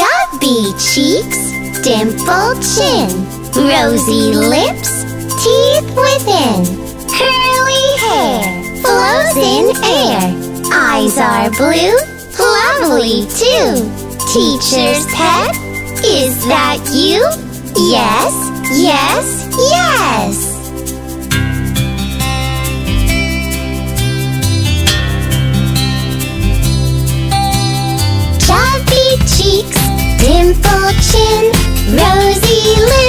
Chubby cheeks, dimpled chin, rosy lips, teeth within, curly hair, flows in air, eyes are blue, lovely too. Teacher's pet, is that you? Yes, yes, yes. Dimpled chin, rosy lips,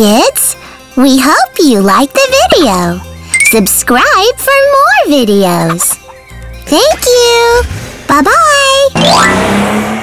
kids! We hope you liked the video. Subscribe for more videos. Thank you. Bye bye.